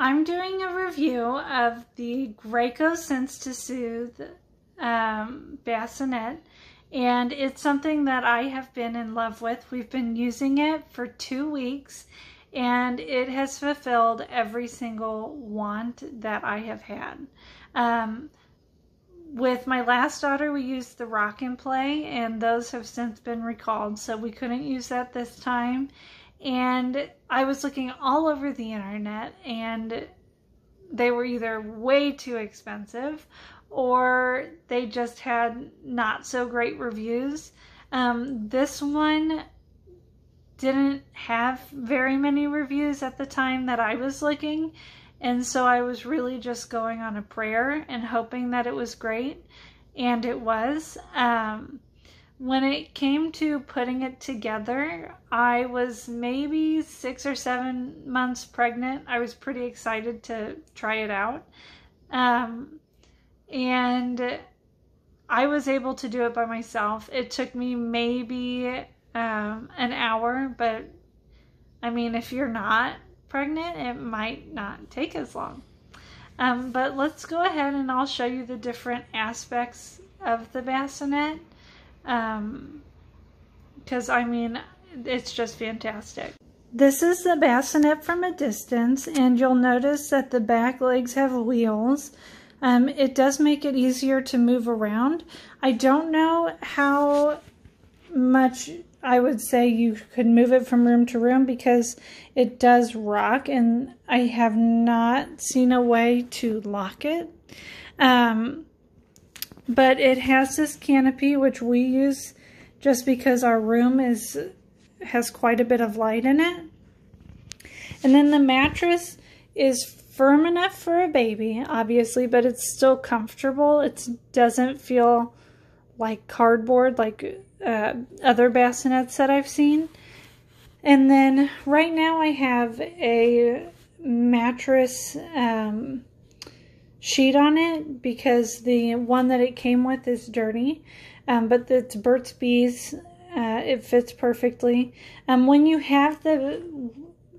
I'm doing a review of the Graco Sense2Snooze um, bassinet and it's something that I have been in love with. We've been using it for two weeks and it has fulfilled every single want that I have had. Um, with my last daughter, we used the Rock and Play, and those have since been recalled, so we couldn't use that this time. And I was looking all over the internet, and they were either way too expensive or they just had not so great reviews. Um, this one didn't have very many reviews at the time that I was looking. And so I was really just going on a prayer and hoping that it was great. And it was. Um, when it came to putting it together, I was maybe six or seven months pregnant. I was pretty excited to try it out. Um, and I was able to do it by myself. It took me maybe um, an hour, but I mean, if you're not pregnant, it might not take as long. Um, but let's go ahead and I'll show you the different aspects of the bassinet. Because, um, I mean, it's just fantastic. This is the bassinet from a distance, and you'll notice that the back legs have wheels. Um, it does make it easier to move around. I don't know how much I would say you could move it from room to room because it does rock and I have not seen a way to lock it. Um, but it has this canopy which we use just because our room is has quite a bit of light in it. And then the mattress is firm enough for a baby, obviously, but it's still comfortable. It doesn't feel like cardboard like uh, other bassinets that I've seen. And then right now I have a mattress um, sheet on it because the one that it came with is dirty. Um, but it's Burt's Bees. Uh, it fits perfectly. Um, when you have the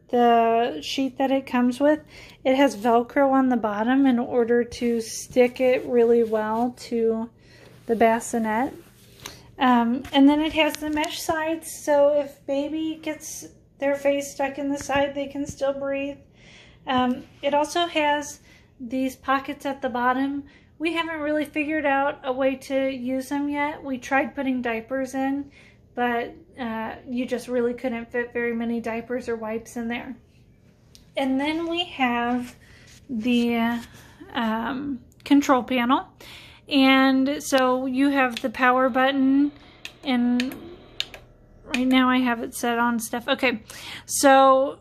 the sheet that it comes with, it has Velcro on the bottom in order to stick it really well to the bassinet. Um, and then it has the mesh sides, so if baby gets their face stuck in the side, they can still breathe. Um, it also has these pockets at the bottom. We haven't really figured out a way to use them yet. We tried putting diapers in, but uh, you just really couldn't fit very many diapers or wipes in there. And then we have the um, control panel. And so you have the power button and right now I have it set on stuff. Okay, so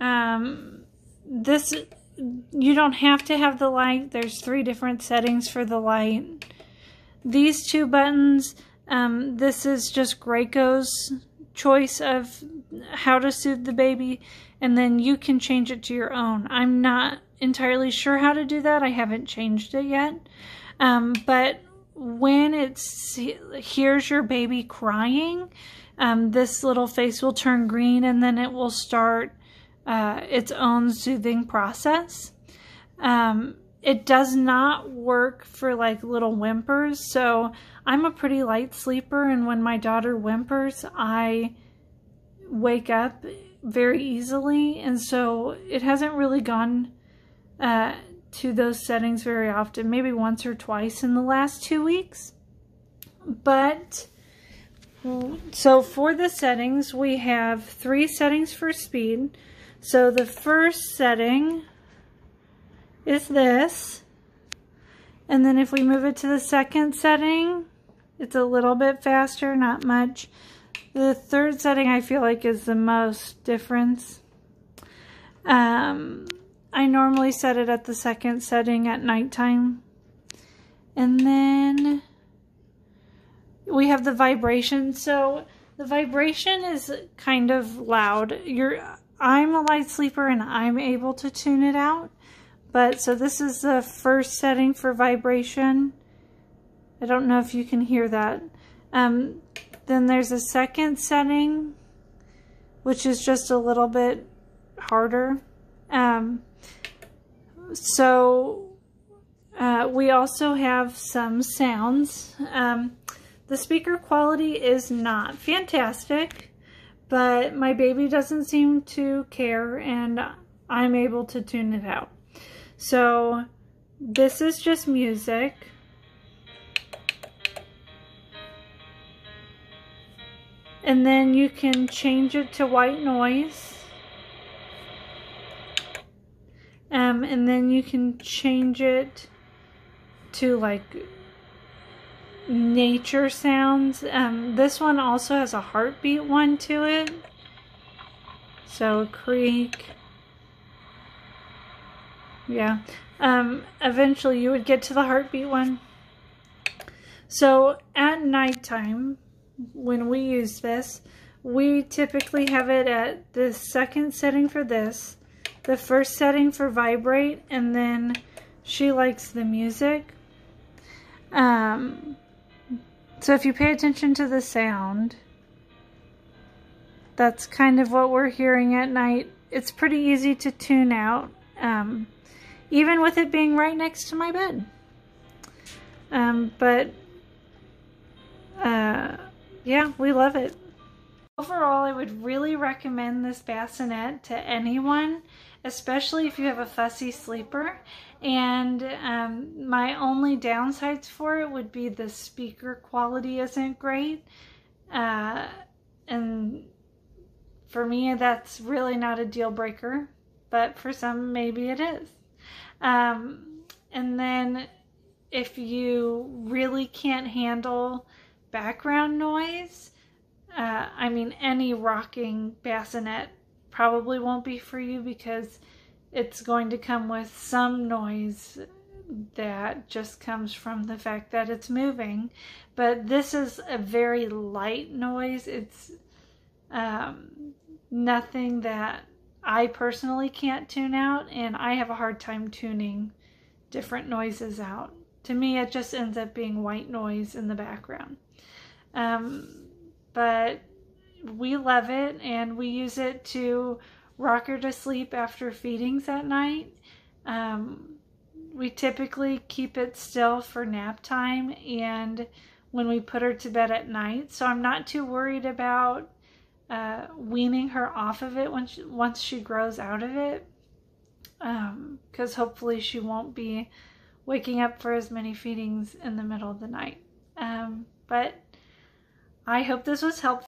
um, this, you don't have to have the light. There's three different settings for the light. These two buttons, um, this is just Graco's choice of how to soothe the baby and then you can change it to your own. I'm not entirely sure how to do that. I haven't changed it yet. Um, but when it's hears your baby crying, um, this little face will turn green and then it will start uh, its own soothing process. Um, it does not work for like little whimpers. So I'm a pretty light sleeper and when my daughter whimpers, I wake up very easily. And so it hasn't really gone uh, to those settings very often, maybe once or twice in the last two weeks. But so for the settings, we have three settings for speed. So the first setting is this. And then if we move it to the second setting, it's a little bit faster, not much. The third setting I feel like is the most difference. Um, I normally set it at the second setting at nighttime. And then we have the vibration. So the vibration is kind of loud. You're I'm a light sleeper and I'm able to tune it out. But so this is the first setting for vibration. I don't know if you can hear that. Um, then there's a second setting, which is just a little bit harder. Um, so uh, we also have some sounds. Um, the speaker quality is not fantastic, but my baby doesn't seem to care and I'm able to tune it out. So this is just music. And then you can change it to white noise. Um, and then you can change it to like nature sounds. Um, this one also has a heartbeat one to it. So a creek. Yeah. Um, eventually you would get to the heartbeat one. So at nighttime, when we use this, we typically have it at the second setting for this, the first setting for vibrate, and then she likes the music. Um, so if you pay attention to the sound, that's kind of what we're hearing at night. It's pretty easy to tune out, um, even with it being right next to my bed. Um, but, uh, yeah, we love it. Overall, I would really recommend this bassinet to anyone, especially if you have a fussy sleeper. And um, my only downsides for it would be the speaker quality isn't great. Uh, and for me, that's really not a deal breaker, but for some, maybe it is. Um, and then if you really can't handle background noise, I mean, any rocking bassinet probably won't be for you because it's going to come with some noise that just comes from the fact that it's moving. But this is a very light noise. It's um, nothing that I personally can't tune out, and I have a hard time tuning different noises out. To me, it just ends up being white noise in the background. Um, but we love it and we use it to rock her to sleep after feedings at night. Um, we typically keep it still for nap time and when we put her to bed at night. So I'm not too worried about uh, weaning her off of it once she, once she grows out of it. Because um, hopefully she won't be waking up for as many feedings in the middle of the night. Um, but I hope this was helpful.